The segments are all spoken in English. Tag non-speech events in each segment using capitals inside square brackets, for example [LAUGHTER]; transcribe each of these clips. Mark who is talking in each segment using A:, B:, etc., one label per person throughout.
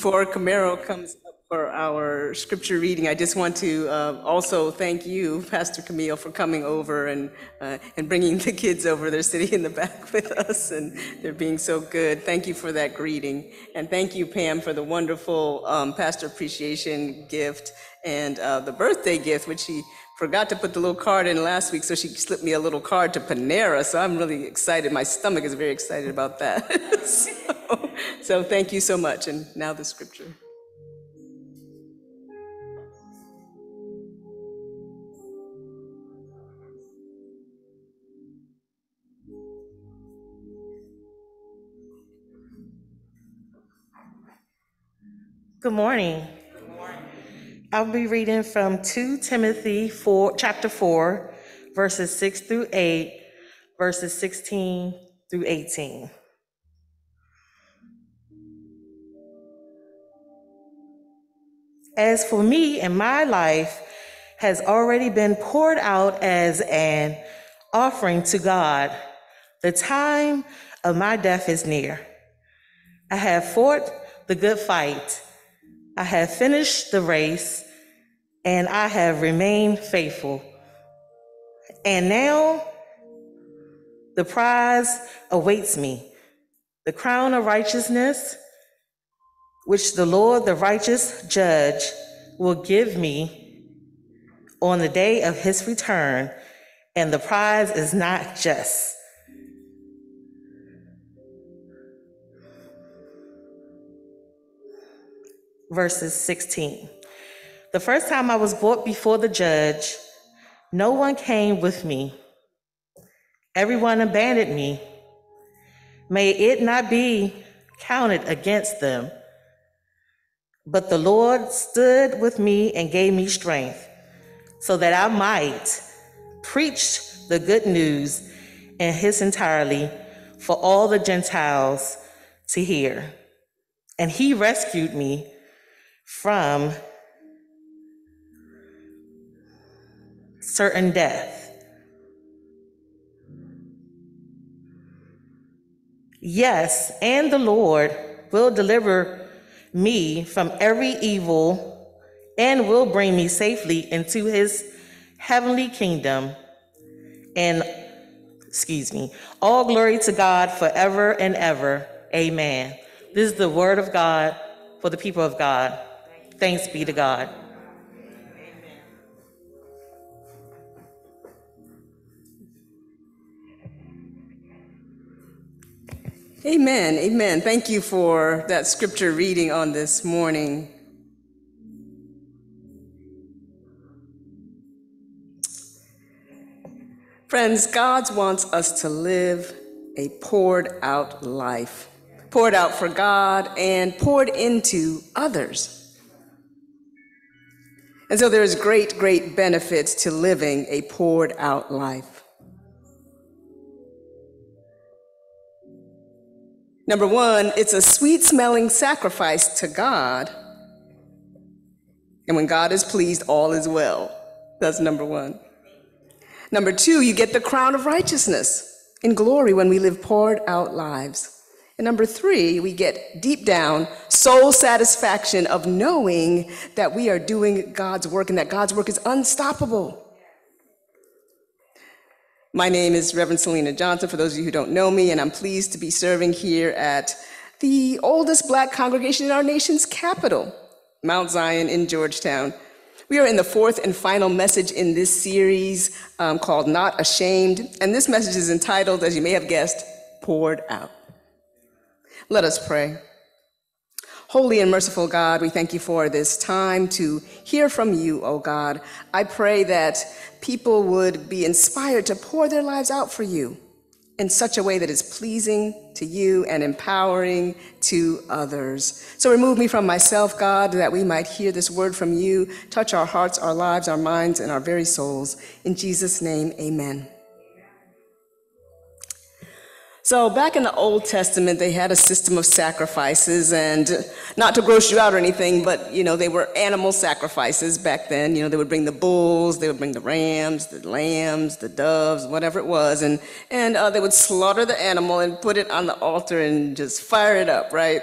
A: Before Camaro comes up for our scripture reading, I just want to uh, also thank you, Pastor Camille, for coming over and, uh, and bringing the kids over. They're sitting in the back [LAUGHS] with us and they're being so good. Thank you for that greeting. And thank you, Pam, for the wonderful um, pastor appreciation gift and uh, the birthday gift, which she forgot to put the little card in last week, so she slipped me a little card to Panera. So I'm really excited. My stomach is very excited about that. [LAUGHS] so, so thank you so much. And now the scripture.
B: Good morning. I'll be reading from 2 Timothy 4, chapter 4, verses 6 through 8, verses 16 through 18. As for me and my life has already been poured out as an offering to God, the time of my death is near. I have fought the good fight. I have finished the race and I have remained faithful. And now the prize awaits me the crown of righteousness, which the Lord, the righteous judge, will give me on the day of his return. And the prize is not just. Verses 16. The first time I was brought before the judge, no one came with me. Everyone abandoned me. May it not be counted against them. But the Lord stood with me and gave me strength so that I might preach the good news in his entirety for all the Gentiles to hear. And he rescued me from certain death. Yes, and the Lord will deliver me from every evil and will bring me safely into his heavenly kingdom. And, excuse me, all glory to God forever and ever. Amen. This is the word of God for the people of God. Thanks be to God.
A: Amen. Amen. Thank you for that scripture reading on this morning. Friends, God wants us to live a poured out life, poured out for God and poured into others. And so there's great, great benefits to living a poured out life. Number one, it's a sweet smelling sacrifice to God. And when God is pleased, all is well. That's number one. Number two, you get the crown of righteousness in glory when we live poured out lives. And number three, we get deep down soul satisfaction of knowing that we are doing God's work and that God's work is unstoppable. My name is Reverend Selena Johnson, for those of you who don't know me, and I'm pleased to be serving here at the oldest black congregation in our nation's capital, Mount Zion in Georgetown. We are in the fourth and final message in this series um, called Not Ashamed, and this message is entitled, as you may have guessed, Poured Out. Let us pray. Holy and merciful God, we thank you for this time to hear from you, O God. I pray that people would be inspired to pour their lives out for you in such a way that is pleasing to you and empowering to others. So remove me from myself, God, that we might hear this word from you, touch our hearts, our lives, our minds, and our very souls. In Jesus' name, amen. So back in the Old Testament, they had a system of sacrifices, and not to gross you out or anything, but you know they were animal sacrifices back then. You know they would bring the bulls, they would bring the rams, the lambs, the doves, whatever it was, and and uh, they would slaughter the animal and put it on the altar and just fire it up, right?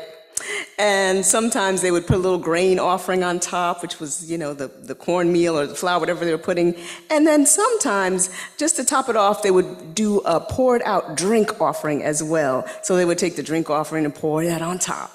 A: And sometimes they would put a little grain offering on top, which was, you know, the, the cornmeal or the flour, whatever they were putting. And then sometimes, just to top it off, they would do a poured out drink offering as well. So they would take the drink offering and pour that on top.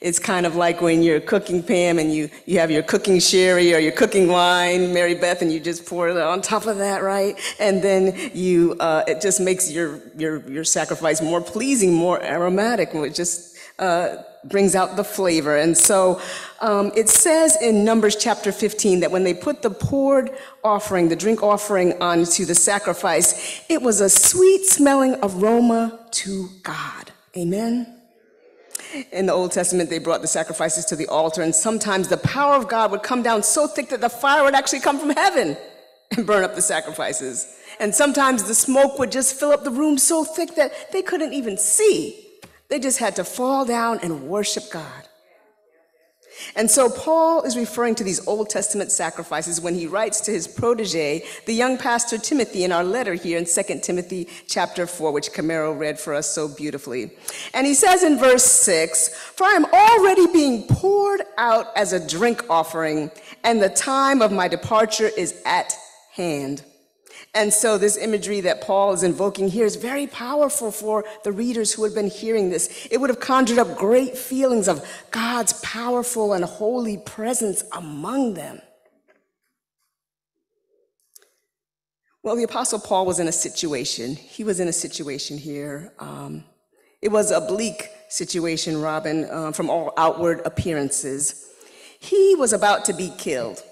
A: It's kind of like when you're cooking, Pam, and you, you have your cooking sherry or your cooking wine, Mary Beth, and you just pour it on top of that, right? And then you, uh, it just makes your, your, your sacrifice more pleasing, more aromatic, just uh, brings out the flavor. And so um, it says in Numbers chapter 15 that when they put the poured offering, the drink offering, onto the sacrifice, it was a sweet smelling aroma to God. Amen? In the Old Testament, they brought the sacrifices to the altar, and sometimes the power of God would come down so thick that the fire would actually come from heaven and burn up the sacrifices. And sometimes the smoke would just fill up the room so thick that they couldn't even see. They just had to fall down and worship God. And so Paul is referring to these Old Testament sacrifices when he writes to his protege, the young pastor Timothy, in our letter here in 2 Timothy chapter 4, which Camaro read for us so beautifully. And he says in verse 6 For I am already being poured out as a drink offering, and the time of my departure is at hand. And so, this imagery that Paul is invoking here is very powerful for the readers who had been hearing this. It would have conjured up great feelings of God's powerful and holy presence among them. Well, the Apostle Paul was in a situation. He was in a situation here. Um, it was a bleak situation, Robin, uh, from all outward appearances. He was about to be killed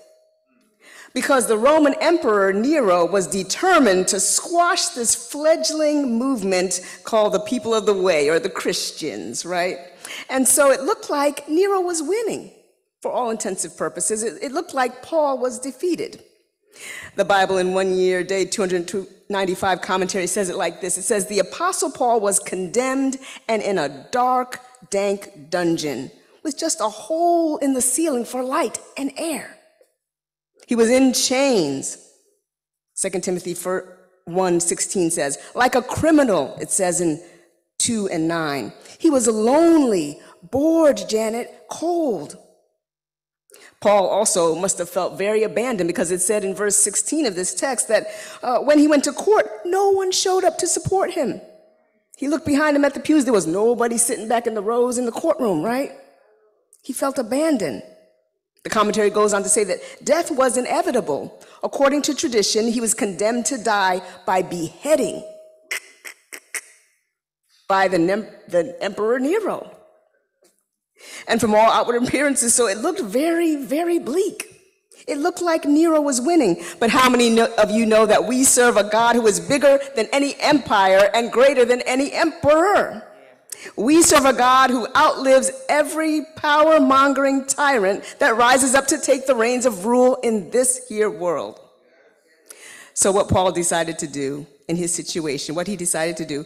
A: because the Roman Emperor Nero was determined to squash this fledgling movement called the People of the Way or the Christians, right? And so it looked like Nero was winning for all intensive purposes. It, it looked like Paul was defeated. The Bible in one year, day 295 commentary says it like this. It says, the apostle Paul was condemned and in a dark, dank dungeon with just a hole in the ceiling for light and air. He was in chains. 2 Timothy 1 16 says, like a criminal, it says in 2 and 9. He was lonely, bored, Janet, cold. Paul also must have felt very abandoned because it said in verse 16 of this text that uh, when he went to court, no one showed up to support him. He looked behind him at the pews, there was nobody sitting back in the rows in the courtroom, right? He felt abandoned. The commentary goes on to say that death was inevitable. According to tradition, he was condemned to die by beheading by the, the Emperor Nero. And from all outward appearances, so it looked very, very bleak. It looked like Nero was winning. But how many of you know that we serve a God who is bigger than any empire and greater than any emperor? We serve a God who outlives every power mongering tyrant that rises up to take the reins of rule in this here world. So, what Paul decided to do in his situation, what he decided to do,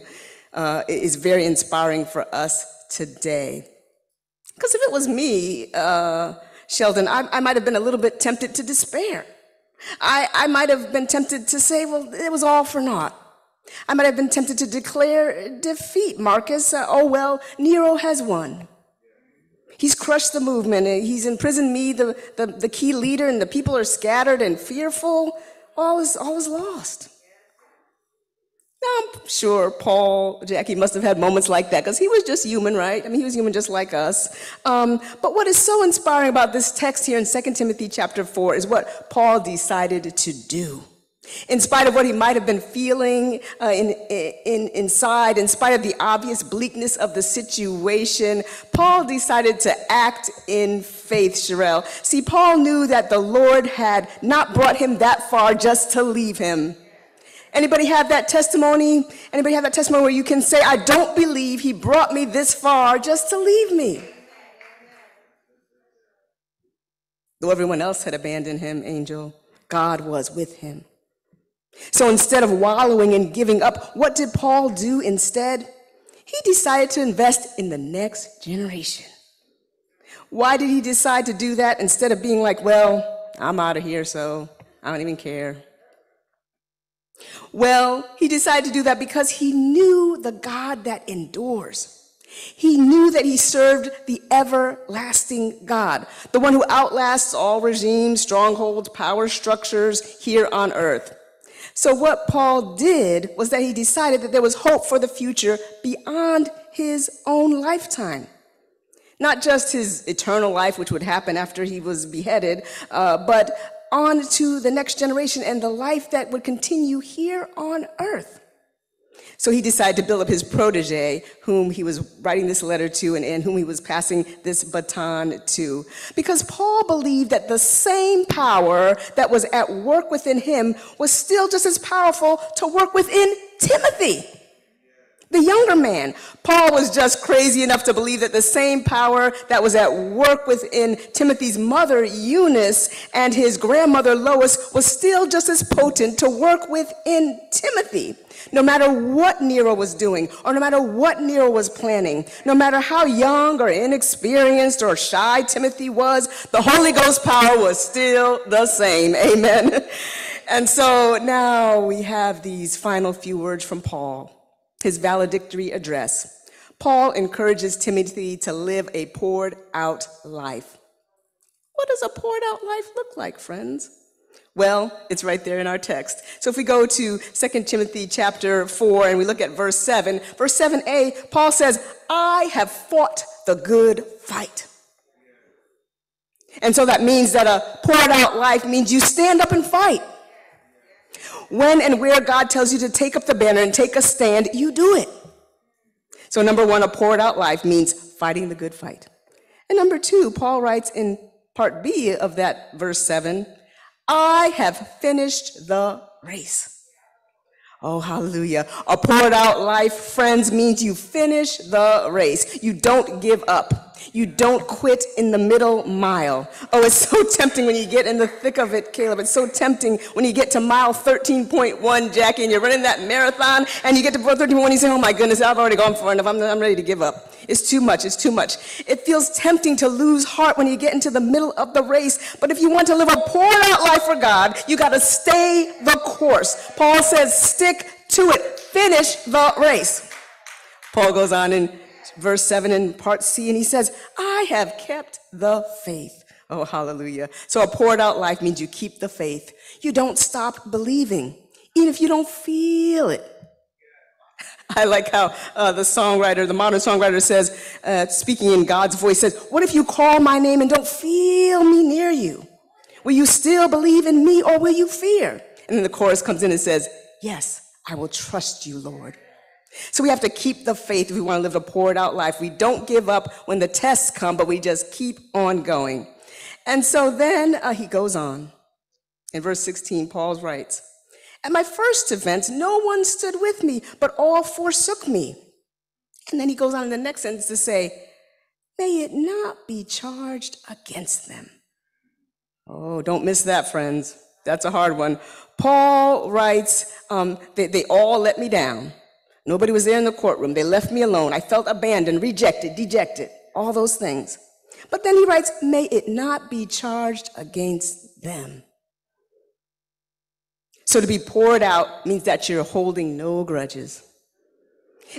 A: uh, is very inspiring for us today. Because if it was me, uh, Sheldon, I, I might have been a little bit tempted to despair. I, I might have been tempted to say, well, it was all for naught. I might have been tempted to declare defeat, Marcus. Uh, oh, well, Nero has won. He's crushed the movement. He's imprisoned me, the, the, the key leader, and the people are scattered and fearful. All is, all is lost. Now, I'm sure Paul, Jackie must have had moments like that because he was just human, right? I mean, he was human just like us. Um, but what is so inspiring about this text here in 2 Timothy chapter 4 is what Paul decided to do. In spite of what he might have been feeling uh, in, in, inside, in spite of the obvious bleakness of the situation, Paul decided to act in faith, Sherelle. See, Paul knew that the Lord had not brought him that far just to leave him. Anybody have that testimony? Anybody have that testimony where you can say, I don't believe he brought me this far just to leave me? Though everyone else had abandoned him, Angel, God was with him. So instead of wallowing and giving up, what did Paul do instead? He decided to invest in the next generation. Why did he decide to do that instead of being like, well, I'm out of here, so I don't even care? Well, he decided to do that because he knew the God that endures. He knew that he served the everlasting God, the one who outlasts all regimes, strongholds, power structures here on earth. So, what Paul did was that he decided that there was hope for the future beyond his own lifetime. Not just his eternal life, which would happen after he was beheaded, uh, but on to the next generation and the life that would continue here on earth. So he decided to build up his protege, whom he was writing this letter to and, and, whom he was passing this baton to. Because Paul believed that the same power that was at work within him was still just as powerful to work within Timothy. The younger man, Paul was just crazy enough to believe that the same power that was at work within Timothy's mother, Eunice, and his grandmother, Lois, was still just as potent to work within Timothy. No matter what Nero was doing, or no matter what Nero was planning, no matter how young or inexperienced or shy Timothy was, the Holy Ghost power was still the same. Amen. [LAUGHS] And so now we have these final few words from Paul his valedictory address. Paul encourages Timothy to live a poured out life. What does a poured out life look like, friends? Well, it's right there in our text. So if we go to 2 Timothy chapter 4 and we look at verse 7, verse 7a, Paul says, I have fought the good fight. And so that means that a poured out life means you stand up and fight. When and where God tells you to take up the banner and take a stand, you do it. So, number one, a poured out life means fighting the good fight. And number two, Paul writes in part B of that verse 7 I have finished the race. Oh, hallelujah. A poured out life, friends, means you finish the race. You don't give up. You don't quit in the middle mile. Oh, it's so [LAUGHS] tempting when you get in the thick of it, Caleb. It's so tempting when you get to mile 13.1, Jackie, and you're running that marathon, and you get to 13.1, you say, oh my goodness, I've already gone far enough. I'm, I'm ready to give up. It's too much. It's too much. It feels tempting to lose heart when you get into the middle of the race. But if you want to live a poured out life for God, you got to stay the course. Paul says, stick to it. Finish the race. Paul goes on in verse 7 in part C, and he says, I have kept the faith. Oh, hallelujah. So a poured out life means you keep the faith. You don't stop believing, even if you don't feel it. I like how uh, the songwriter, the modern songwriter says, uh, speaking in God's voice, says, What if you call my name and don't feel me near you? Will you still believe in me or will you fear? And then the chorus comes in and says, Yes, I will trust you, Lord. So we have to keep the faith if we want to live a poured out life. We don't give up when the tests come, but we just keep on going. And so then uh, he goes on. In verse 16, Paul writes, At my first event, no one stood with me, but all forsook me. And then he goes on in the next sentence to say, May it not be charged against them. Oh, don't miss that, friends. That's a hard one. Paul writes, um, they, they all let me down. Nobody was there in the courtroom. They left me alone. I felt abandoned, rejected, dejected, all those things. But then he writes, May it not be charged against them. So to be poured out means that you're holding no grudges.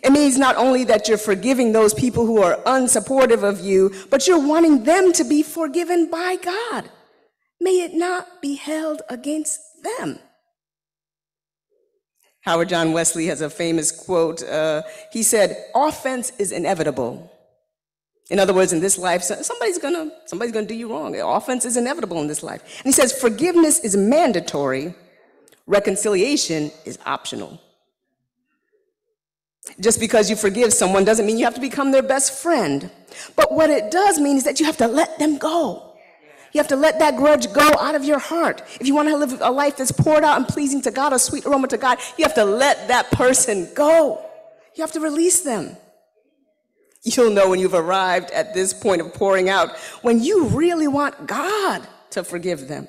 A: It means not only that you're forgiving those people who are unsupportive of you, but you're wanting them to be forgiven by God. May it not be held against them. Howard John Wesley has a famous quote. Uh, he said, Offense is inevitable. In other words, in this life, somebody's gonna, somebody's gonna do you wrong. Offense is inevitable in this life. And he says, Forgiveness is mandatory, reconciliation is optional. Just because you forgive someone doesn't mean you have to become their best friend. But what it does mean is that you have to let them go. You have to let that grudge go out of your heart. If you want to live a life that's poured out and pleasing to God, a sweet aroma to God, you have to let that person go. You have to release them. You'll know when you've arrived at this point of pouring out when you really want God to forgive them.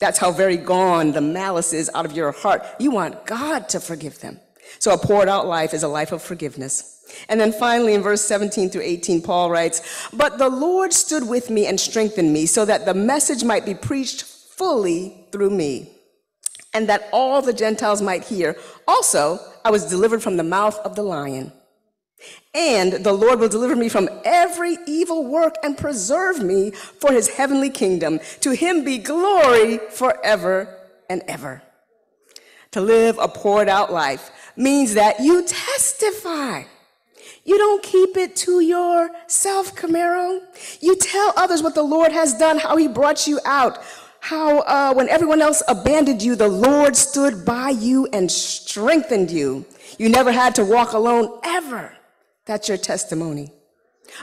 A: That's how very gone the malice is out of your heart. You want God to forgive them. So a poured out life is a life of forgiveness. And then finally, in verse 17 through 18, Paul writes, But the Lord stood with me and strengthened me, so that the message might be preached fully through me, and that all the Gentiles might hear. Also, I was delivered from the mouth of the lion. And the Lord will deliver me from every evil work and preserve me for his heavenly kingdom. To him be glory forever and ever. To live a poured out life means that you testify. You don't keep it to yourself, Camaro. You tell others what the Lord has done, how he brought you out, how uh, when everyone else abandoned you, the Lord stood by you and strengthened you. You never had to walk alone ever. That's your testimony.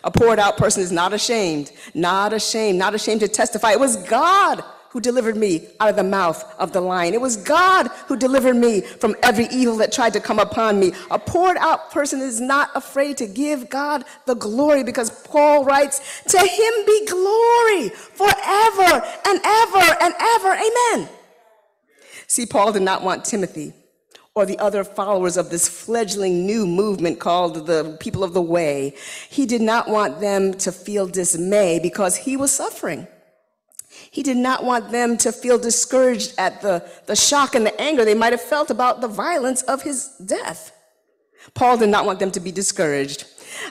A: A poured out person is not ashamed, not ashamed, not ashamed to testify. It was God who delivered me out of the mouth of the lion. It was God who delivered me from every evil that tried to come upon me. A poured out person is not afraid to give God the glory because Paul writes, To him be glory forever and ever and ever. Amen. See, Paul did not want Timothy or the other followers of this fledgling new movement called the people of the way. He did not want them to feel dismay because he was suffering. He did not want them to feel discouraged at the, the shock and the anger they might have felt about the violence of his death. Paul did not want them to be discouraged.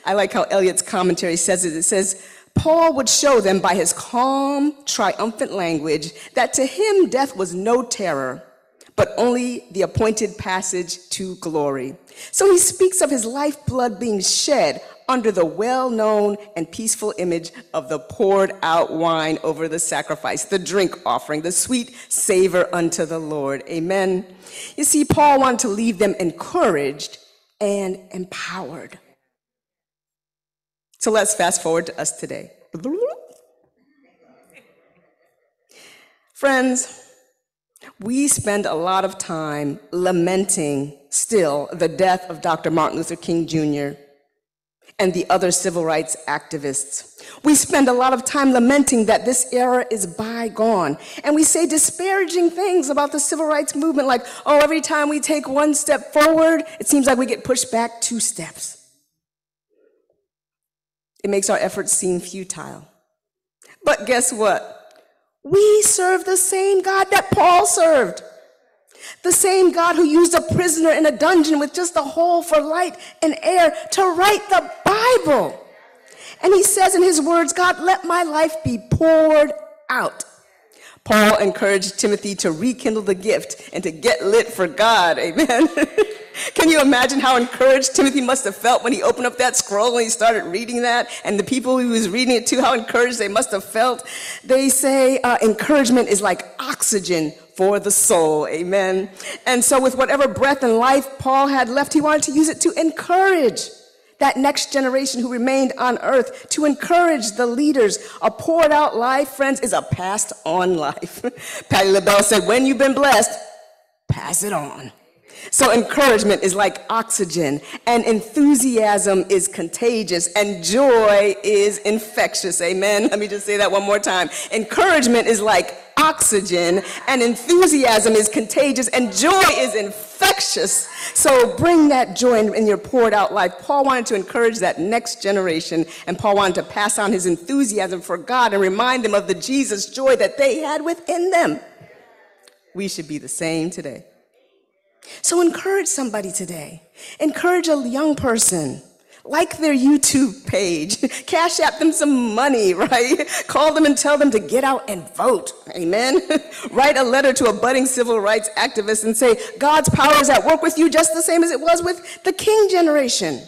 A: I like how Ellicott's commentary says it. It says, Paul would show them by his calm, triumphant language that to him death was no terror, but only the appointed passage to glory. So he speaks of his lifeblood being shed under the well known and peaceful image of the poured out wine over the sacrifice, the drink offering, the sweet savor unto the Lord. Amen. You see, Paul wanted to leave them encouraged and empowered. So let's fast forward to us today. Friends, we spend a lot of time lamenting still the death of Dr. Martin Luther King Jr and the other civil rights activists. We spend a lot of time lamenting that this era is bygone. And we say disparaging things about the civil rights movement, like, oh, every time we take one step forward, it seems like we get pushed back two steps. It makes our efforts seem futile. But guess what? We serve the same God that Paul served. The same God who used a prisoner in a dungeon with just a hole for light and air to write the Bible. And he says in his words, God, let my life be poured out. Paul encouraged Timothy to rekindle the gift and to get lit for God. Amen. [LAUGHS] Can you imagine how encouraged Timothy must have felt when he opened up that scroll and he started reading that? And the people he was reading it to, how encouraged they must have felt. They say uh, encouragement is like oxygen for the soul. Amen. And so, with whatever breath and life Paul had left, he wanted to use it to encourage that next generation who remained on earth, to encourage the leaders. A poured out life, friends, is a passed on life. [LAUGHS] Patti LaBelle said, When you've been blessed, pass it on. So encouragement is like oxygen, and enthusiasm is contagious, and joy is infectious. Amen. Let me just say that one more time. Encouragement is like oxygen, and enthusiasm is contagious, and joy is infectious. So bring that joy in, your poured out life. Paul wanted to encourage that next generation, and Paul wanted to pass on his enthusiasm for God and remind them of the Jesus joy that they had within them. We should be the same today. So encourage somebody today. Encourage a young person. Like their YouTube page. [LAUGHS] Cash app them some money, [LAUGHS] right? Call them and tell them to get out and vote. Amen. [LAUGHS] Write a letter to a budding civil rights activist and say, God's power is at work with you just the same as it was with the King generation.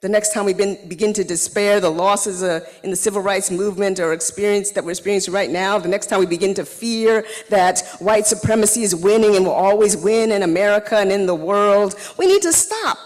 A: The next time we begin to despair, the losses uh, in the civil rights movement or experience that we're experiencing right now, the next time we begin to fear that white supremacy is winning and will always win in America and in the world, we need to stop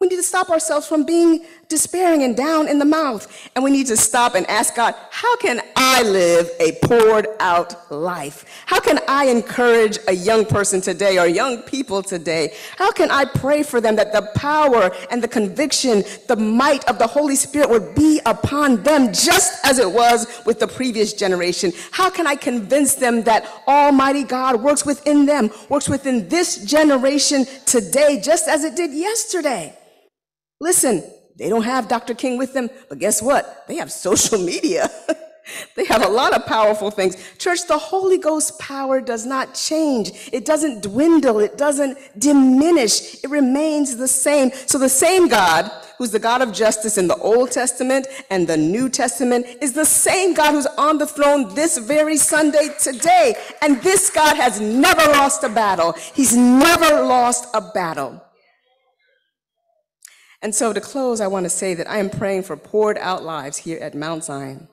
A: we need to stop ourselves from being despairing and down in the mouth. And we need to stop and ask God, how can I live a poured out life? How can I encourage a young person today or young people today? How can I pray for them that the power and the conviction, the might of the Holy Spirit would be upon them just as it was with the previous generation? How can I convince them that Almighty God works within them, works within this generation today just as it did yesterday? Listen, they don't have Dr. King with them, but guess what? They have social [LAUGHS] media. They have a lot of powerful things. Church, the Holy Ghost power does not change. It doesn't dwindle. It doesn't diminish. It remains the same. So the same God, who's the God of justice in the Old Testament and the New Testament, is the same God who's on the throne this very Sunday today. And this God has never lost a battle. He's never lost a battle. And so to close, I want to say that I am praying for poured out lives here at Mount Zion.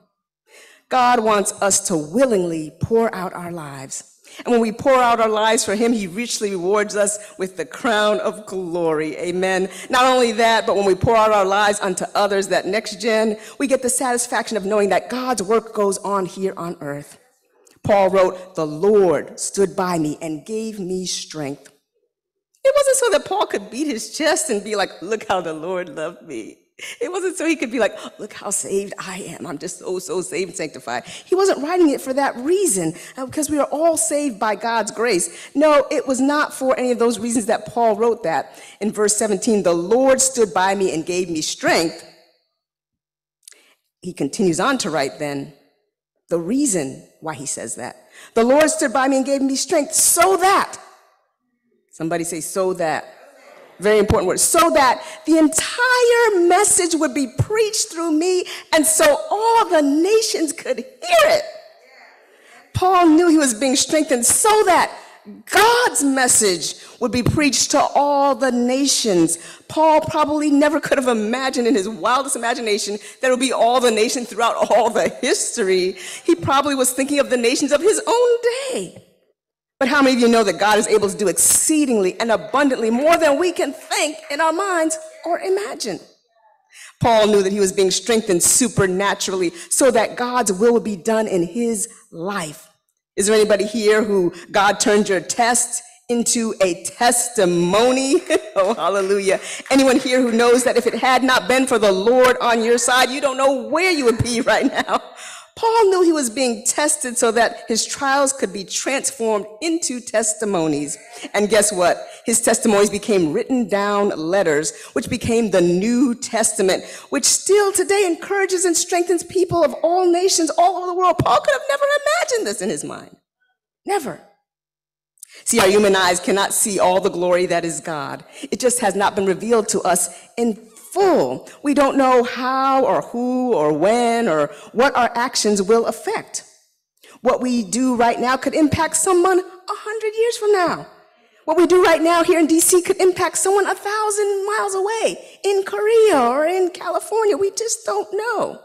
A: God wants us to willingly pour out our lives. And when we pour out our lives for Him, He richly rewards us with the crown of glory. Amen. Not only that, but when we pour out our lives unto others, that next gen, we get the satisfaction of knowing that God's work goes on here on earth. Paul wrote, The Lord stood by me and gave me strength. It wasn't so that Paul could beat his chest and be like, Look how the Lord loved me. It wasn't so he could be like, look how saved I am. I'm just so, so saved and sanctified. He wasn't writing it for that reason, uh, because we are all saved by God's grace. No, it was not for any of those reasons that Paul wrote that. In verse 17, the Lord stood by me and gave me strength. He continues on to write then the reason why he says that. The Lord stood by me and gave me strength so that, somebody say, so that very important word, so that the entire message would be preached through me and so all the nations could hear it. Paul knew he was being strengthened so that God's message would be preached to all the nations. Paul probably never could have imagined in his wildest imagination that it would be all the nations throughout all the history. He probably was thinking of the nations of his own day. But how many of you know that God is able to do exceedingly and abundantly more than we can think in our minds or imagine? Paul knew that he was being strengthened supernaturally so that God's will would be done in his life. Is there anybody here who God turned your test into a testimony? [LAUGHS] oh, hallelujah. Anyone here who knows that if it had not been for the Lord on your side, you don't know where you would be right now? Paul knew he was being tested so that his trials could be transformed into testimonies. And guess what? His testimonies became written down letters, which became the New Testament, which still today encourages and strengthens people of all nations all over the world. Paul could have never imagined this in his mind. Never. See, our human eyes cannot see all the glory that is God. It just has not been revealed to us in full. We don't know how or who or when or what our actions will affect. What we do right now could impact someone a hundred years from now. What we do right now here in DC could impact someone a thousand miles away in Korea or in California. We just don't know.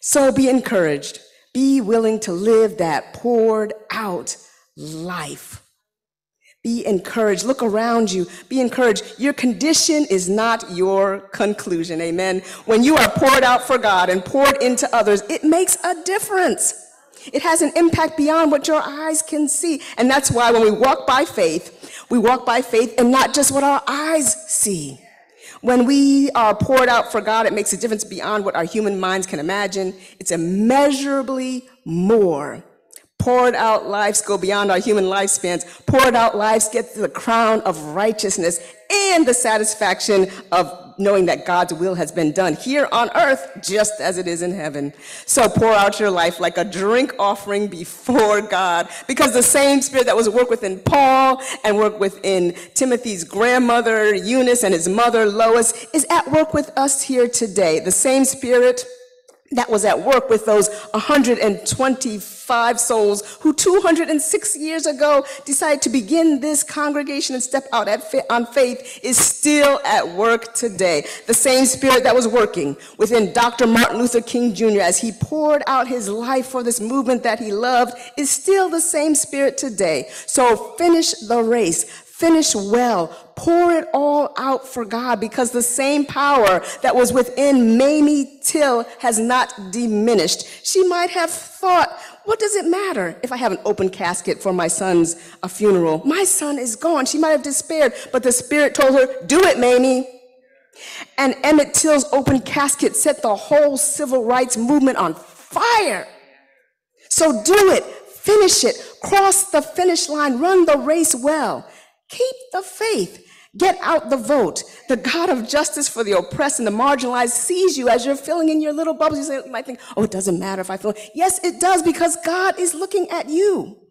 A: So be encouraged. Be willing to live that poured out life. Be encouraged. Look around you. Be encouraged. Your condition is not your conclusion. Amen. When you are poured out for God and poured into others, it makes a difference. It has an impact beyond what your eyes can see. And that's why when we walk by faith, we walk by faith and not just what our eyes see. When we are poured out for God, it makes a difference beyond what our human minds can imagine. It's immeasurably more Poured out lives go beyond our human lifespans. Poured out lives get the crown of righteousness and the satisfaction of knowing that God's will has been done here on earth just as it is in heaven. So pour out your life like a drink offering before God because the same spirit that was at work within Paul and work within Timothy's grandmother Eunice and his mother Lois is at work with us here today. The same spirit that was at work with those 125 souls who 206 years ago decided to begin this congregation and step out on faith is still at work today. The same spirit that was working within Dr. Martin Luther King Jr. as he poured out his life for this movement that he loved is still the same spirit today. So finish the race Finish well. Pour it all out for God because the same power that was within Mamie Till has not diminished. She might have thought, what does it matter if I have an open casket for my son's a funeral? My son is gone. She might have despaired, but the Spirit told her, do it, Mamie. And Emmett Till's open casket set the whole civil rights movement on fire. So do it, finish it, cross the finish line, run the race well. Keep the faith. Get out the vote. The God of justice for the oppressed and the marginalized sees you as you're filling in your little bubbles. You, might think, oh, it doesn't matter if I fill. Yes, it does because God is looking at you.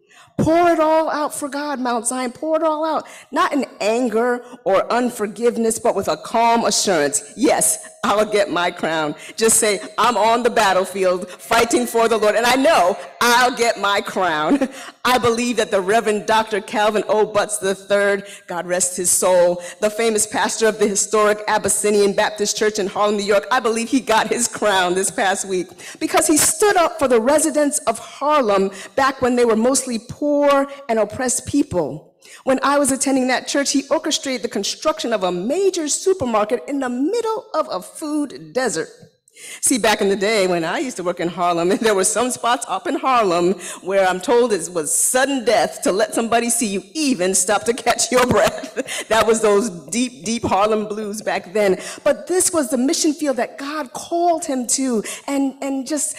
A: Pour it all out for God, Mount Zion. Pour it all out. Not in anger or unforgiveness, but with a calm assurance. Yes, I'll get my crown. Just say, I'm on the battlefield fighting for the Lord, and I know I'll get my crown. [LAUGHS] I believe that the Reverend Dr. Calvin O. Butts III, God rest his soul, the famous pastor of the historic Abyssinian Baptist Church in Harlem, New York, I believe he got his crown this past week because he stood up for the residents of Harlem back when they were mostly poor and oppressed people. When I was attending that church, he orchestrated the construction of a major supermarket in the middle of a food desert. See, back in the day when I used to work in Harlem, [LAUGHS] and there were some spots up in Harlem where I'm told it was sudden death to let somebody see you even stop to catch your [LAUGHS] breath. that was those deep, deep Harlem blues back then. But this was the mission field that God called him to and, and just,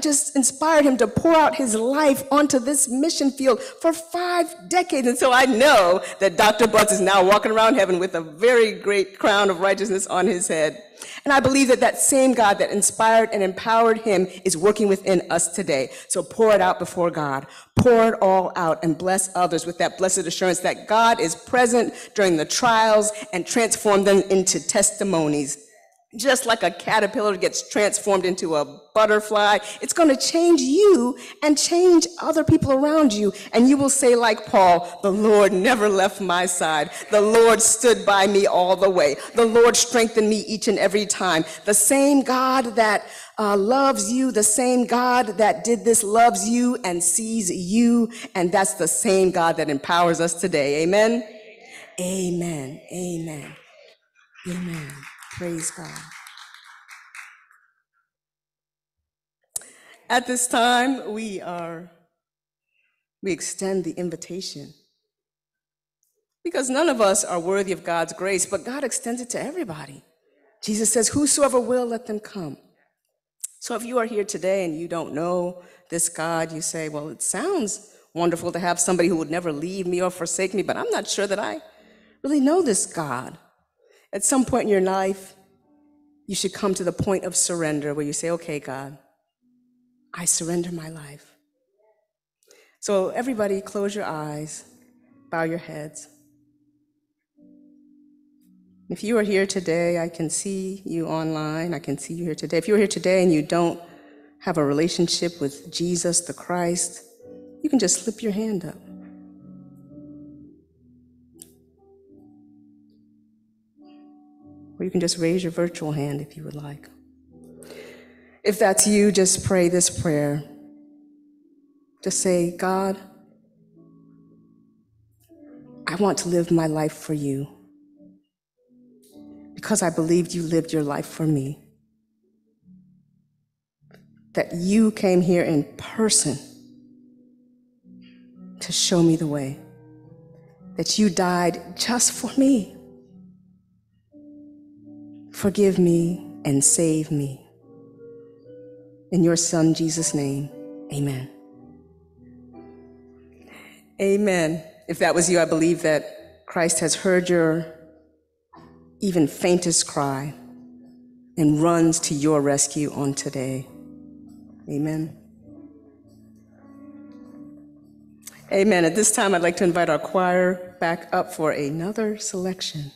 A: just inspired him to pour out his life onto this mission field for five decades. And so I know that Dr. Butts is now walking around heaven with a very great crown of righteousness on his head. And I believe that that same God that inspired and empowered him is working within us today. So pour it out before God. Pour it all out and bless others with that blessed assurance that God is present during the trials and transform them into testimonies just like a caterpillar gets transformed into a butterfly, it's going to change you and change other people around you. And you will say, like Paul, the Lord never left my side. The Lord stood by me all the way. The Lord strengthened me each and every time. The same God that uh, loves you, the same God that did this loves you and sees you. And that's the same God that empowers us today. Amen. Amen. Amen. Amen. Praise God. At this time, we are, we extend the invitation. Because none of us are worthy of God's grace, but God extends it to everybody. Jesus says, Whosoever will, let them come. So if you are here today and you don't know this God, you say, Well, it sounds wonderful to have somebody who would never leave me or forsake me, but I'm not sure that I really know this God. At some point in your life, you should come to the point of surrender where you say, okay, God, I surrender my life. So, everybody, close your eyes, bow your heads. If you are here today, I can see you online. I can see you here today. If you're here today and you don't have a relationship with Jesus the Christ, you can just slip your hand up. Or you can just raise your virtual hand if you would like. If that's you, just pray this prayer. Just say, God, I want to live my life for you because I believed you lived your life for me. That you came here in person to show me the way. That you died just for me. Forgive me and save me. In your Son, Jesus' name, amen. Amen. If that was you, I believe that Christ has heard your even faintest cry and runs to your rescue on today. Amen. Amen. At this time, I'd like to invite our choir back up for another selection.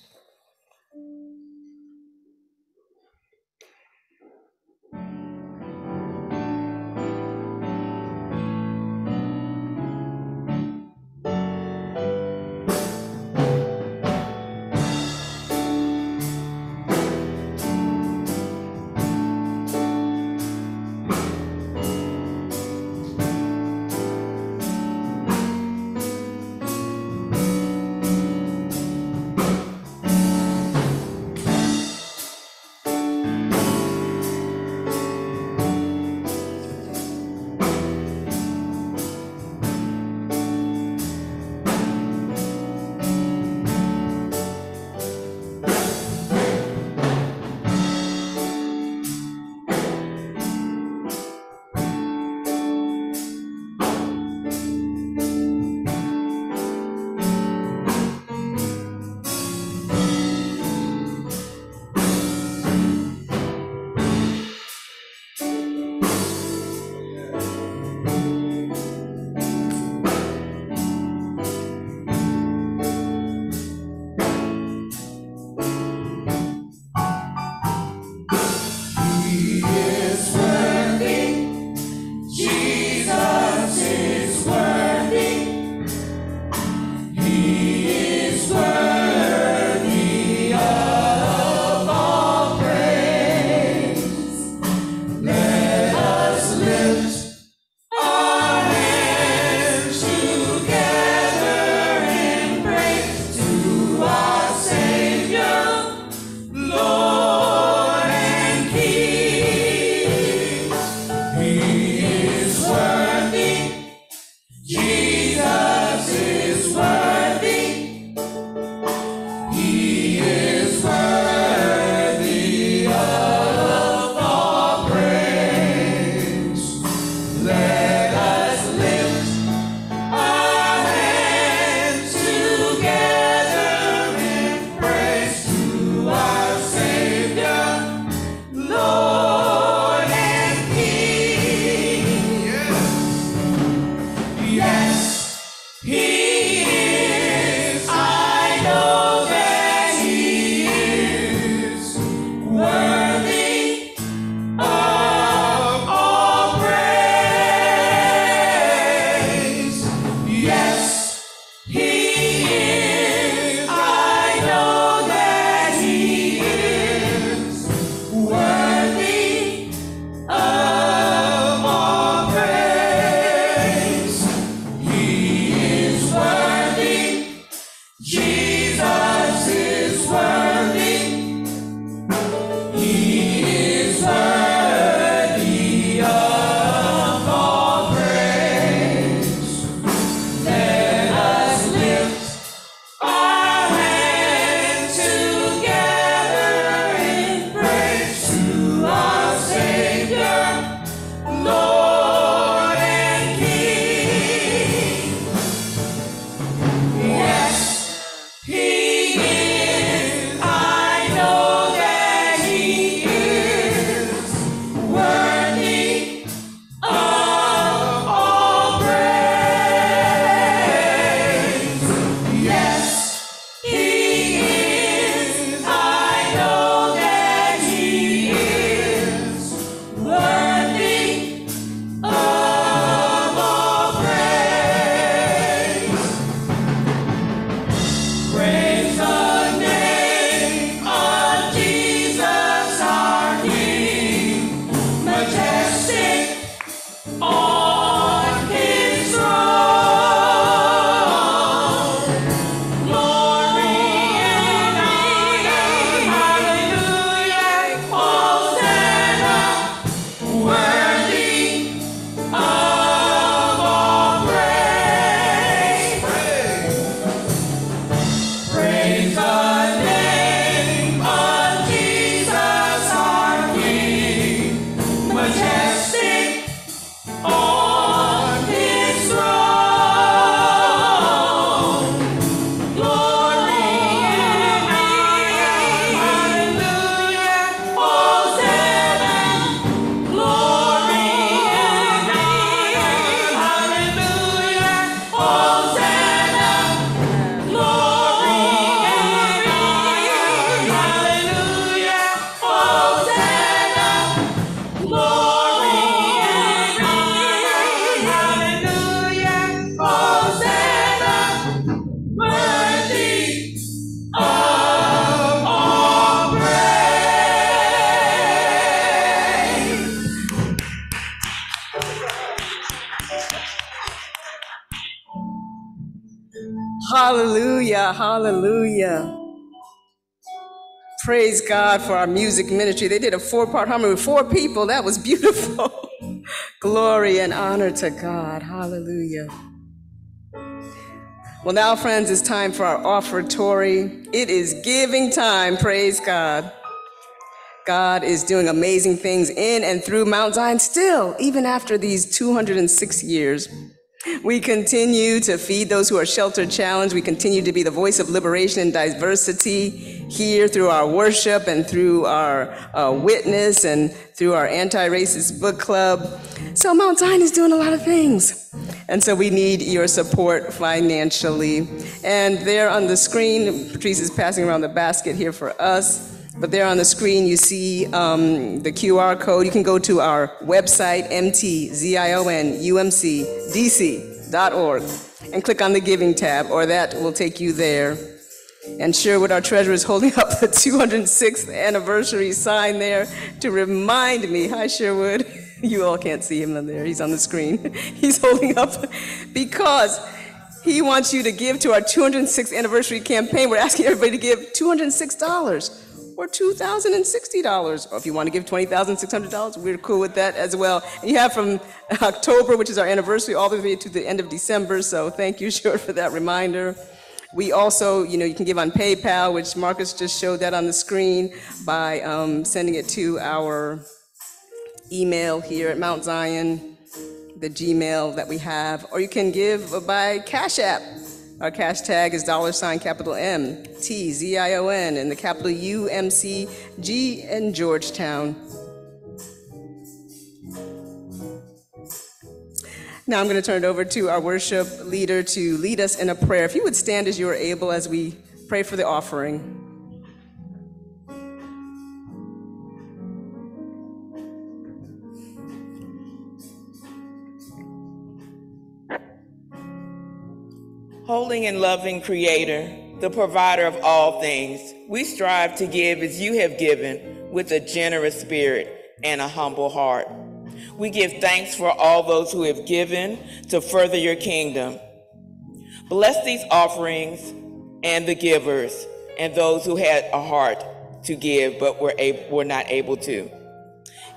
A: Praise God for our music ministry. They did a four part harmony with four people. That was beautiful. [LAUGHS] Glory and honor to God. Hallelujah. Well, now, friends, it's time for our offertory. It is giving time. Praise God. God is doing amazing things in and through Mount Zion still, even after these 206 years. [LAUGHS] We continue to feed those who are shelter challenged. We continue to be the voice of liberation and diversity here through our worship and through our uh, witness and through our anti racist book club. So, Mount Zion is doing a lot of things. And so, we need your support financially. And there on the screen, Patrice is passing around the basket here for us. But there on the screen, you see um, the QR code. You can go to our website, mtzionumcdc.org, and click on the Giving tab, or that will take you there. And Sherwood, our treasurer, is holding [LAUGHS] up the 206th anniversary sign there to remind me. Hi, Sherwood. [LAUGHS] You all can't see him in there. He's on the screen. [LAUGHS] He's holding up because he wants you to give to our 206th anniversary campaign. We're asking everybody to give $206 or $2,060. Or if you want to give $20,600, we're cool with that as well. And you have from [LAUGHS] October, which is our anniversary, all the way to the end of December. So thank you, [LAUGHS] Short, for that reminder. We also, you know, you can give on PayPal, which Marcus just showed that on the screen by um, sending it to our email here at Mount Zion, the Gmail that we have, or you can give by Cash App. Our cash tag is dollar sign capital M T Z I O N and the capital U M C G in Georgetown. Now I'm going to turn it over to our worship leader to lead us in a prayer. If you would stand as you are able as we pray for the offering.
C: And loving Creator, the provider of all things, we strive to give as you have given with a generous spirit and a humble heart. We give thanks for all those who have given to further your kingdom. Bless these offerings and the givers and those who had a heart to give but were, able, were not able to.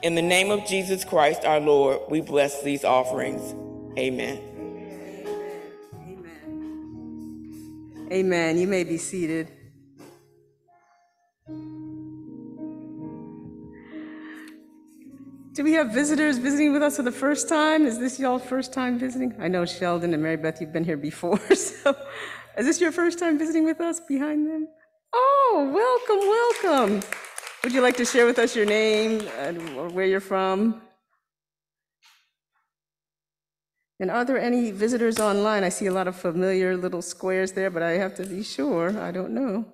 C: In the name of Jesus Christ our Lord, we bless these offerings. Amen.
A: Amen. You may be seated. Do we have visitors visiting with us for the first time? Is this y'all first time visiting? I know Sheldon and Mary Beth, you've been here before. [LAUGHS] So, is this your first time visiting with us behind them? Oh, welcome, welcome. Would you like to share with us your name and where you're from? And are there any visitors online? I see a lot of familiar little squares there, but I have to be sure. I don't know.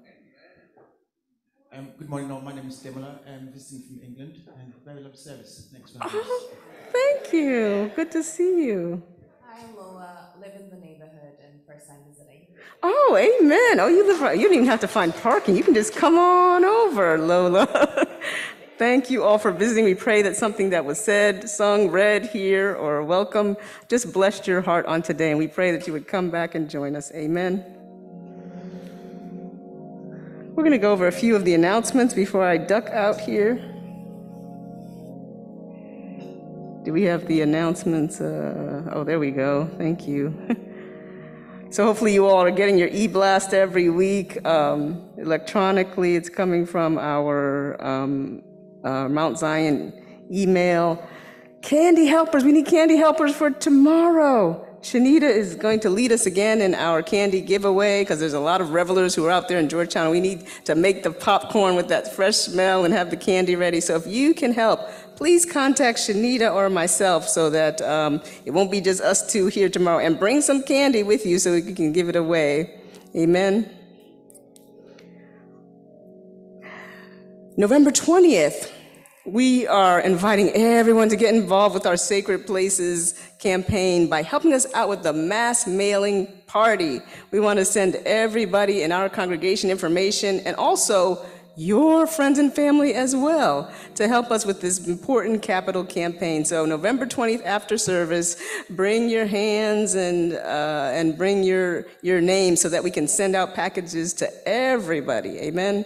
D: Um, good morning, all. My name is Demola. I'm visiting from England and very love service. Next one.
A: Oh, thank you. Good to see you.
E: Hi, Lola. Live in the neighborhood and first time visiting.
A: Oh, amen. Oh, you live right. You don't even have to find parking. You can just come on over, Lola. [LAUGHS] Thank you all for visiting. We pray that something that was said, sung, read here, or welcome just blessed your heart on today. And we pray that you would come back and join us. Amen. We're going to go over a few of the announcements before I duck out here. Do we have the announcements? Uh, oh, there we go. Thank you. [LAUGHS] so hopefully you all are getting your e-blast every week um, electronically. It's coming from our um, uh, Mount Zion email. Candy helpers, we need candy helpers for tomorrow. Shanita is going to lead us again in our candy giveaway because there's a lot of revelers who are out there in Georgetown. We need to make the popcorn with that fresh smell and have the candy ready. So if you can help, please contact Shanita or myself so that um, it won't be just us two here tomorrow. And bring some candy with you so we can give it away. Amen. November 20th, we are inviting everyone to get involved with our Sacred Places campaign by helping us out with the mass mailing party. We want to send everybody in our congregation information and also your friends and family as well to help us with this important capital campaign. So November 20th after service, bring your hands and, uh, and bring your, your name so that we can send out packages to everybody. Amen.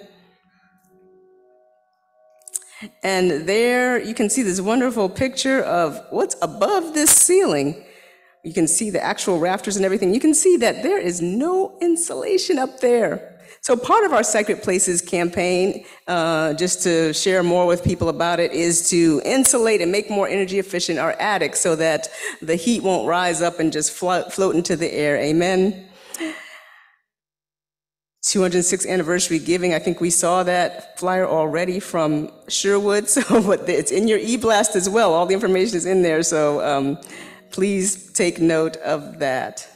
A: And there you can see this wonderful picture of what's above this ceiling. You can see the actual rafters and everything. You can see that there is no insulation up there. So part of our Sacred Places campaign, uh, just to share more with people about it, is to insulate and make more energy efficient our attics so that the heat won't rise up and just float, float into the air. Amen. 206th anniversary giving. I think we saw that flyer already from Sherwood. [LAUGHS] So, but it's in your e-blast as well. All the information is in there. So, um, please take note of that.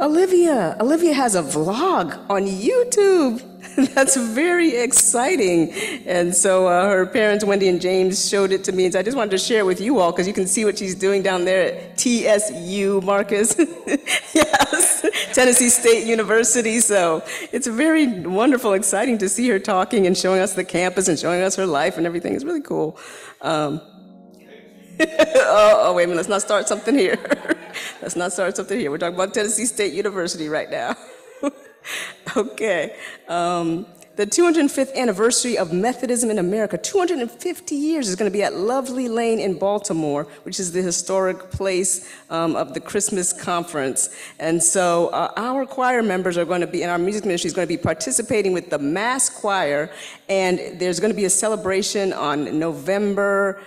A: Olivia, Olivia has a vlog on YouTube. [LAUGHS] That's very exciting. And so uh, her parents, Wendy and James, showed it to me. And so I just wanted to share it with you all because you can see what she's doing down there at TSU, Marcus. [LAUGHS] yes, [LAUGHS] Tennessee State University. So it's very wonderful, exciting to see her talking and showing us the campus and showing us her life and everything. It's really cool. Um, [LAUGHS] oh, oh, wait a minute, let's not start something here. [LAUGHS] let's not start something here. We're talking about Tennessee State University right now. okay. Um, the 205th anniversary of Methodism in America, 250 years, is going to be at Lovely Lane in Baltimore, which is the historic place um, of the Christmas conference. And so uh, our choir members are going to be, and our music ministry is going to be participating with the mass choir, and there's going to be a celebration on November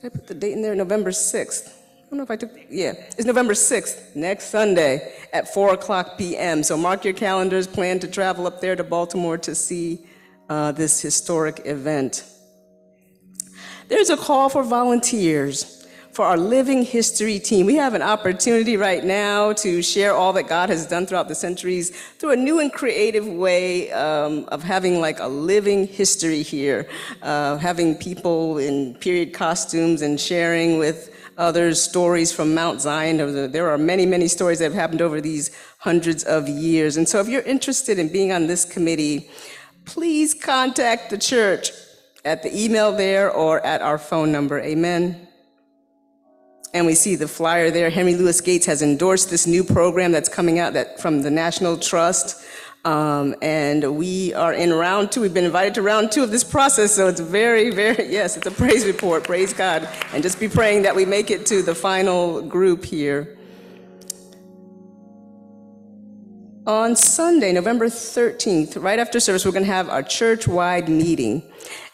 A: did I put the date in there? November 6th. I don't know if I took, yeah, it's November 6th, next Sunday at 4 o'clock p.m. So mark your calendars, plan to travel up there to Baltimore to see uh, this historic event. There's a call for volunteers for our Living History team. We have an opportunity right now to share all that God has done throughout the centuries through a new and creative way um, of having like a living history here, uh, having people in period costumes and sharing with others stories from Mount Zion. There are many, many stories that have happened over these hundreds of years. And so if you're interested in being on this committee, please contact the church at the email there or at our phone number. Amen. And we see the flyer there. Henry Louis Gates has endorsed this new program that's coming out that from the National Trust. Um, and we are in round two. We've been invited to round two of this process, so it's very, very, [LAUGHS] yes, it's a praise report. Praise God. And just be praying that we make it to the final group here. On Sunday, November 13th, right after service, we're going to have our church wide meeting.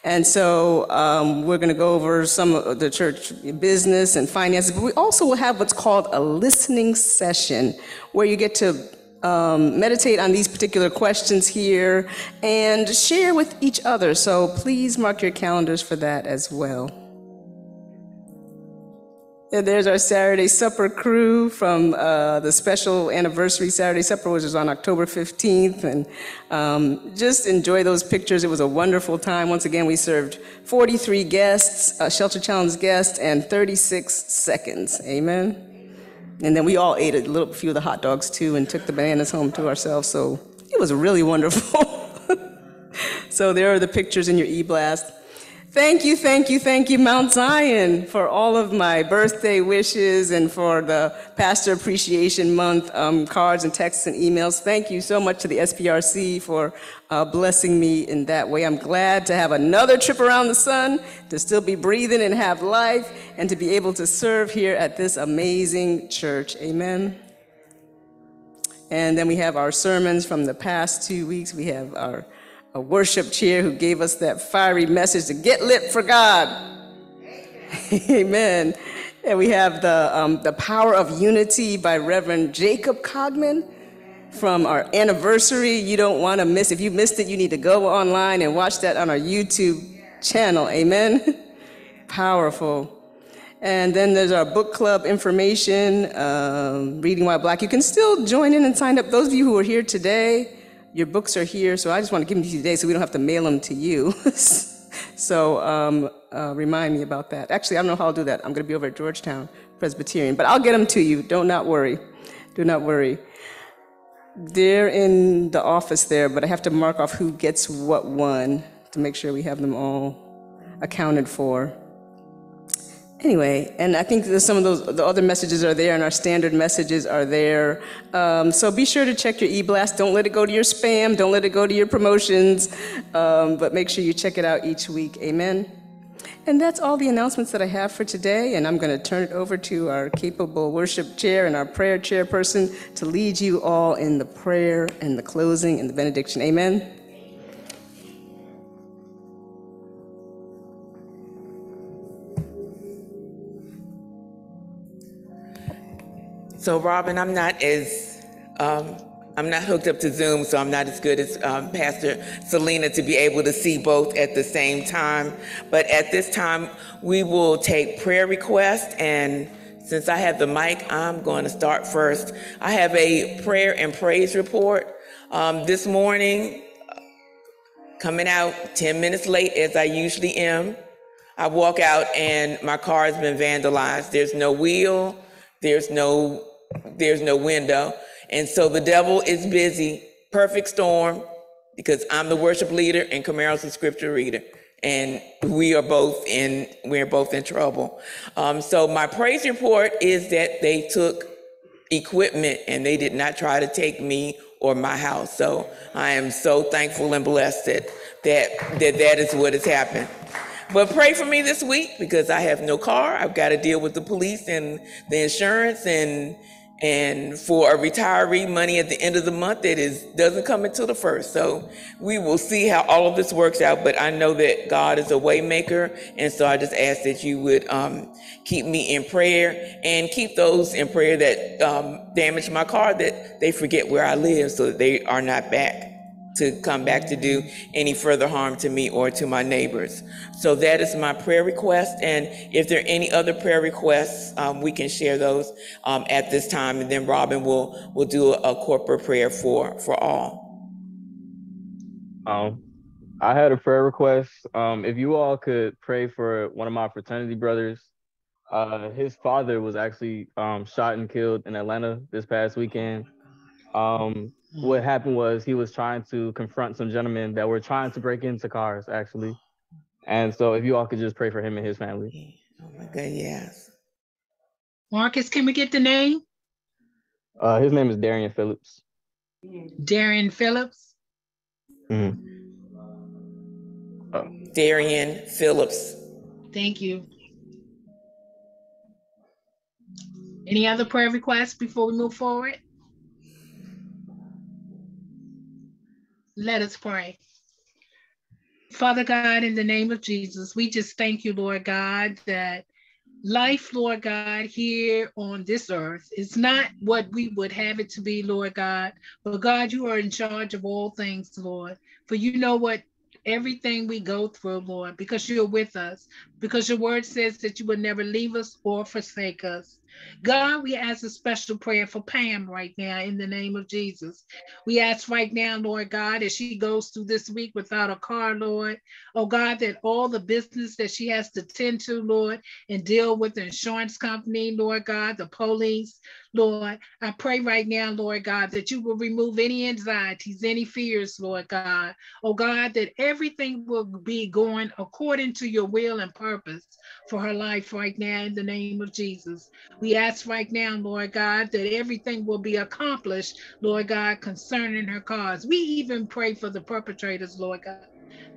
A: And so um, we're going to go over some of the church business and finances, but we also will have what's called a listening session where you get to um, meditate on these particular questions here and share with each other. So please mark your calendars for that as well. And there's our Saturday supper crew from uh, the special anniversary Saturday supper, which was on October 15th. And um, just enjoy those pictures. It was a wonderful time. Once again, we served 43 guests, uh, Shelter Challenge guests, and 36 seconds. Amen. And then we all ate a little few of the hot dogs too and took the bananas home to ourselves. So it was really wonderful. [LAUGHS] so there are the pictures in your e-blast. Thank you, thank you, thank you, Mount Zion, for all of my birthday wishes and for the Pastor Appreciation Month um, cards and texts and emails. Thank you so much to the SPRC for uh, blessing me in that way. I'm glad to have another trip around the sun, to still be breathing and have life, and to be able to serve here at this amazing church. Amen. And then we have our sermons from the past two weeks. We have our a worship chair who gave us that fiery message to get lit for God. [LAUGHS] Amen. And we have the, um, the Power of Unity by Reverend Jacob Cogman from our anniversary. You don't want to miss. If you missed it, you need to go online and watch that on our YouTube channel. Amen. [LAUGHS] Powerful. And then there's our book club information, um, Reading While Black. You can still join in and sign up. Those of you who are here today, your books are here, so I just want to give them to you today so we don't have to mail them to you. [LAUGHS] so um, uh, remind me about that. Actually, I don't know how I'll do that. I'm going to be over at Georgetown Presbyterian, but I'll get them to you. Don't not worry. Do not worry. They're in the office there, but I have to mark off who gets what one to make sure we have them all accounted for. Anyway, and I think some of those, the other messages are there, and our standard messages are there. Um, so be sure to check your e-blast. Don't let it go to your spam. Don't let it go to your promotions. Um, but make sure you check it out each week. Amen. And that's all the announcements that I have for today. And I'm going to turn it over to our capable worship chair and our prayer chairperson to lead you all in the prayer and the closing and the benediction. Amen.
C: So, Robin, I'm not as um, I'm not hooked up to Zoom, so I'm not as good as um, Pastor Selena to be able to see both at the same time. But at this time, we will take prayer requests, and since I have the mic, I'm going to start first. I have a prayer and praise report um, this morning, coming out 10 minutes late as I usually am. I walk out and my car has been vandalized. There's no wheel, there's no there's no window. And so the devil is busy. Perfect storm, because I'm the worship leader and Camaro's the scripture reader. And we are both in we're both in trouble. Um, so my praise report is that they took equipment and they did not try to take me or my house. So I am so thankful and blessed that that that, that is what has happened. But pray for me this week because I have no car. I've got to deal with the police and the insurance and and for a retiree money at the end of the month that is doesn't come until the first so we will see how all of this works out but i know that god is a waymaker and so i just ask that you would um, keep me in prayer and keep those in prayer that um, damaged my car that they forget where i live so that they are not back to come back to do any further harm to me or to my neighbors. So that is my prayer request. And if there are any other prayer requests, um, we can share those um, at this time. And then Robin will will do a, a corporate prayer for for all.
F: Um, I had a prayer request. Um, if you all could pray for one of my fraternity brothers. Uh, his father was actually um, shot and killed in Atlanta this past weekend. Um, what happened was he was trying to confront some gentlemen that were trying to break into cars, actually. And so, if you all could just pray for him and his family.
C: Oh my God, yes.
G: Marcus, can we get the name?
F: Uh, his name is Darian Phillips.
G: Darian Phillips.
F: Mhm.
C: Darian Phillips.
G: Thank you. Any other prayer requests before we move forward? Let us pray. Father God, in the name of Jesus, we just thank you, Lord God, that life, Lord God, here on this earth is not what we would have it to be, Lord God. But God, you are in charge of all things, Lord. For you know what everything we go through, Lord, because you're with us, because your word says that you would never leave us or forsake us. God, we ask a special prayer for Pam right now in the name of Jesus. We ask right now, Lord God, as she goes through this week without a car, Lord, oh God, that all the business that she has to tend to, Lord, and deal with the insurance company, Lord God, the police, Lord, I pray right now, Lord God, that you will remove any anxieties, any fears, Lord God. Oh God, that everything will be going according to your will and purpose for her life right now in the name of Jesus. We ask right now, Lord God, that everything will be accomplished, Lord God, concerning her cause. We even pray for the perpetrators, Lord God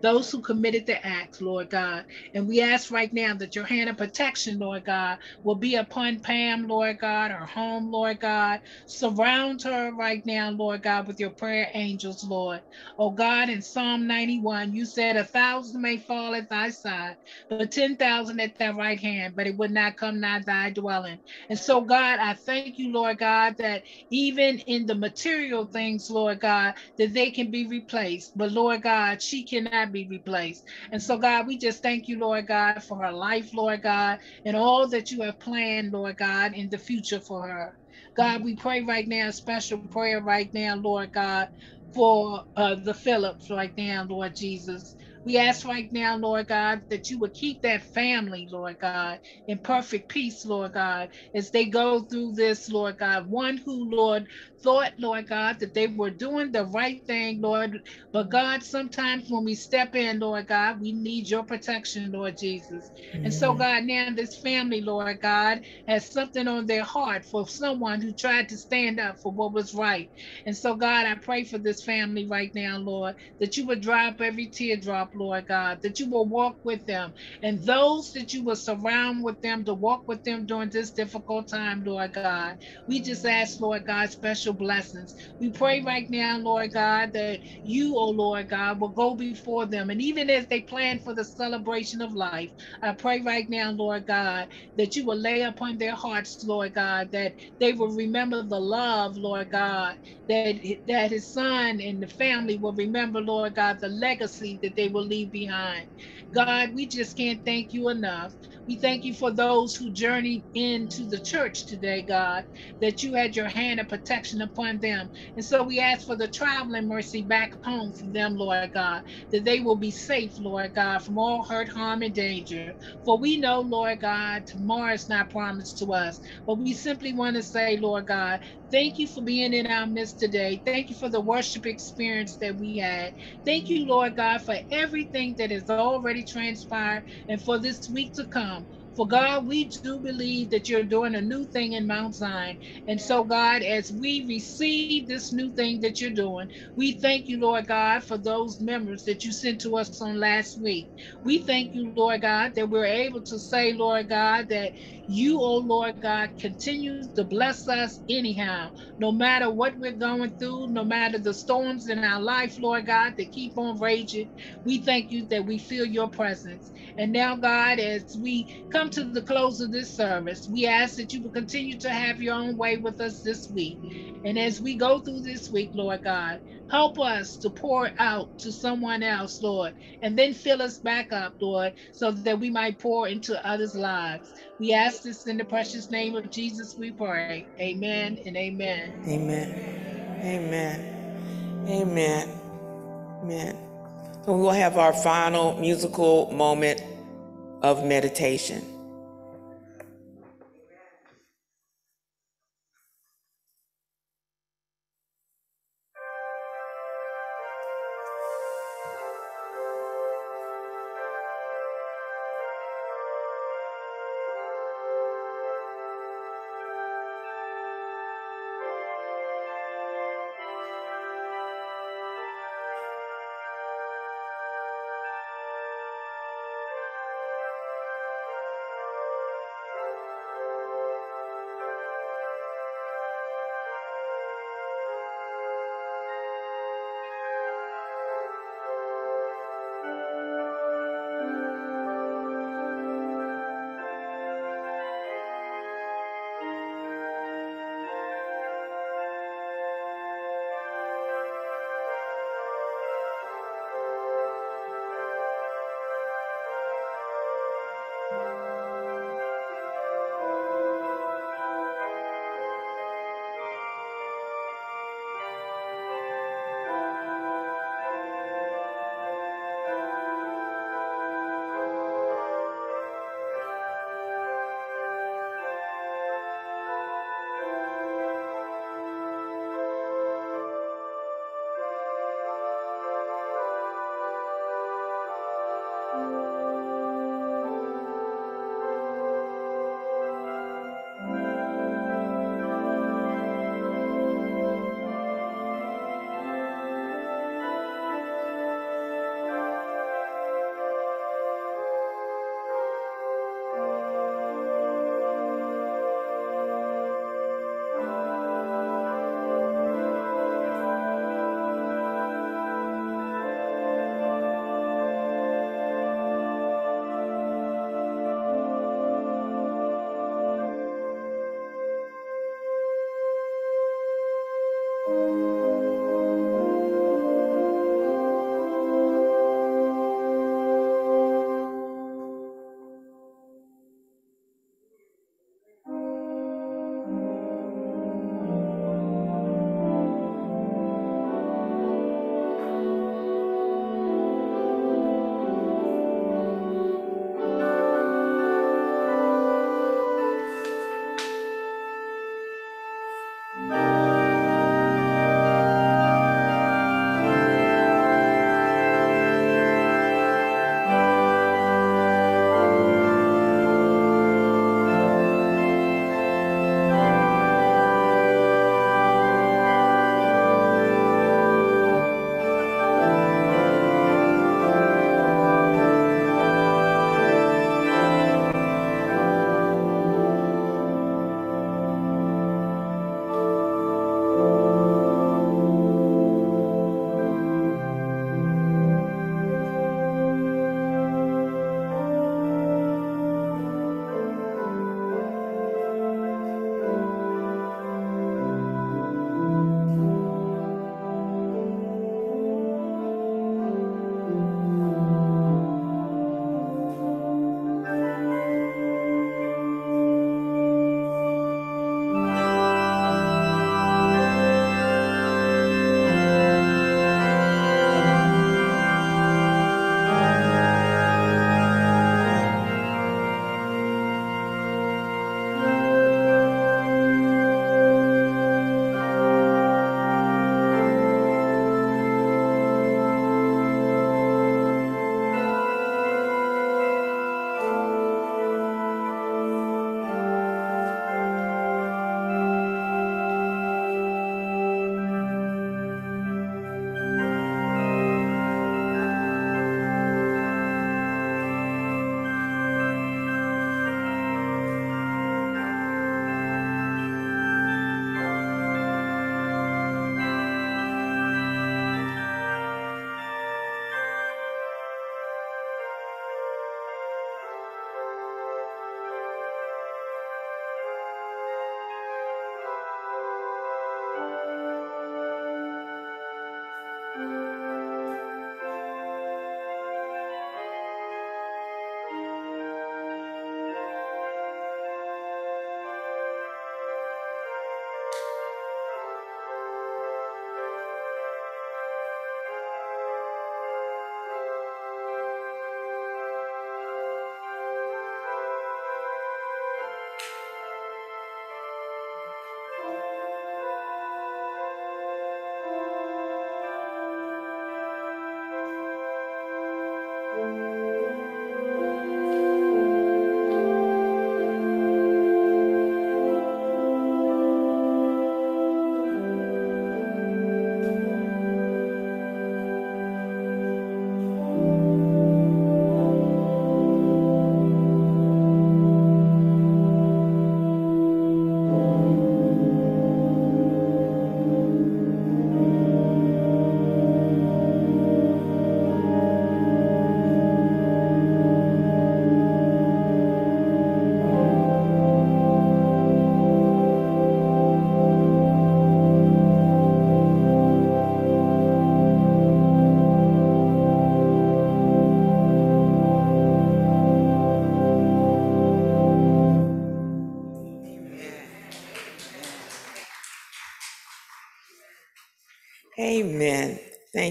G: those who committed the acts, Lord God. And we ask right now that your hand of protection, Lord God, will be upon Pam, Lord God, her home, Lord God. Surround her right now, Lord God, with your prayer angels, Lord. Oh God, in Psalm 91, you said a thousand may fall at thy side, but 10,000 at thy right hand, but it would not come nigh thy dwelling. And so, God, I thank you, Lord God, that even in the material things, Lord God, that they can be replaced. But Lord God, she cannot be replaced. And so, God, we just thank you, Lord God, for her life, Lord God, and all that you have planned, Lord God, in the future for her. God, we pray right now, a special prayer right now, Lord God, for uh, the Phillips right now, Lord Jesus. We ask right now, Lord God, that you would keep that family, Lord God, in perfect peace, Lord God, as they go through this, Lord God. One who, Lord, thought, Lord God, that they were doing the right thing, Lord. But God, sometimes when we step in, Lord God, we need your protection, Lord Jesus. And so, God, now this family, Lord God, has something on their heart for someone who tried to stand up for what was right. And so, God, I pray for this family right now, Lord, that you would dry up every teardrop, Lord God, that you will walk with them, and those that you will surround with them to walk with them during this difficult time, Lord God. We just ask, Lord God, special blessings. We pray right now, Lord God, that you, oh Lord God, will go before them. And even as they plan for the celebration of life, I pray right now, Lord God, that you will lay upon their hearts, Lord God, that they will remember the love, Lord God, that, that his son and the family will remember, Lord God, the legacy that they will leave behind. God, we just can't thank you enough. We thank you for those who journeyed into the church today, God, that you had your hand of protection upon them. And so we ask for the traveling mercy back home for them, Lord God, that they will be safe, Lord God, from all hurt, harm, and danger. For we know, Lord God, tomorrow is not promised to us. But we simply want to say, Lord God, thank you for being in our midst today. Thank you for the worship experience that we had. Thank you, Lord God, for everything that has already transpired and for this week to come. For God, we do believe that you're doing a new thing in Mount Zion. And so, God, as we receive this new thing that you're doing, we thank you, Lord God, for those members that you sent to us on last week. We thank you, Lord God, that we're able to say, Lord God, that you, oh Lord God, continue to bless us anyhow, no matter what we're going through, no matter the storms in our life, Lord God, that keep on raging. We thank you that we feel your presence. And now, God, as we come to the close of this service, we ask that you will continue to have your own way with us this week. And as we go through this week, Lord God, help us to pour out to someone else, Lord, and then fill us back up, Lord, so that we might pour into others' lives. We ask this in the precious name of Jesus, we pray. Amen and amen.
C: Amen. Amen. Amen. Amen. And we will have our final musical moment of meditation.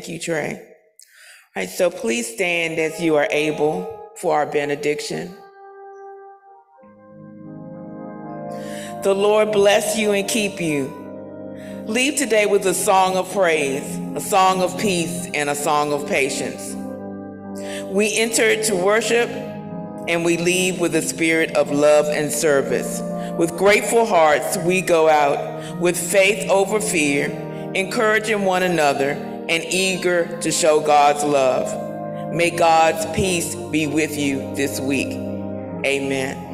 C: You, Trey. All right, so please stand as you are able for our benediction. The Lord bless you and keep you. Leave today with a song of praise, a song of peace, and a song of patience. We enter to worship and we leave with a spirit of love and service. With grateful hearts, we go out with faith over fear, encouraging one another and eager to show God's love. May God's peace be with you this week. Amen.